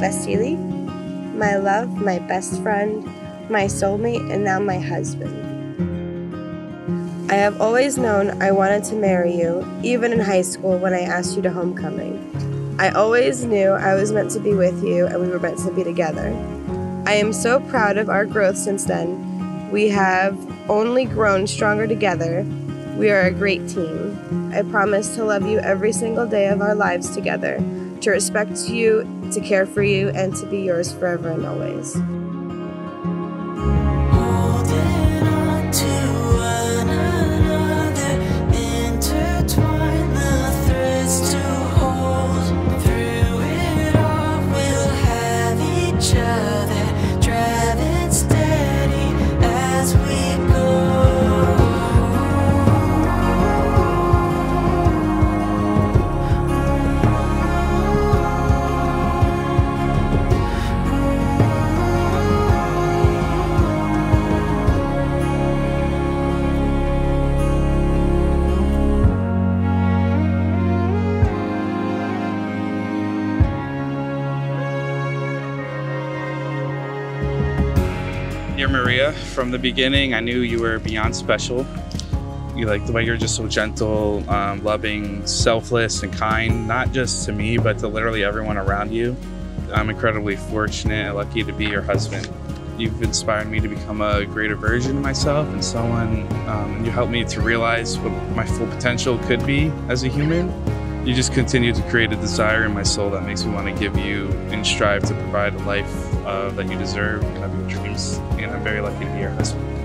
my love, my best friend, my soulmate, and now my husband. I have always known I wanted to marry you, even in high school when I asked you to homecoming. I always knew I was meant to be with you and we were meant to be together. I am so proud of our growth since then. We have only grown stronger together. We are a great team. I promise to love you every single day of our lives together, to respect you, to care for you, and to be yours forever and always. Dear Maria, from the beginning, I knew you were beyond special. You like the way you're just so gentle, um, loving, selfless, and kind, not just to me, but to literally everyone around you. I'm incredibly fortunate and lucky to be your husband. You've inspired me to become a greater version of myself and someone, um, and you helped me to realize what my full potential could be as a human. You just continue to create a desire in my soul that makes me want to give you and strive to provide a life uh, that you deserve and of your dreams. And I'm very lucky to be your husband.